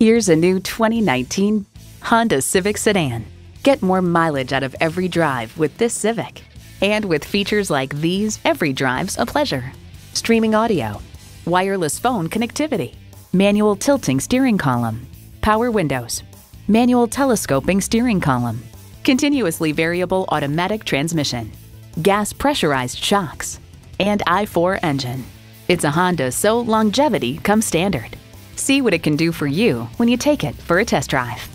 Here's a new 2019 Honda Civic Sedan. Get more mileage out of every drive with this Civic. And with features like these, every drive's a pleasure. Streaming audio, wireless phone connectivity, manual tilting steering column, power windows, manual telescoping steering column, continuously variable automatic transmission, gas pressurized shocks, and i4 engine. It's a Honda, so longevity comes standard. See what it can do for you when you take it for a test drive.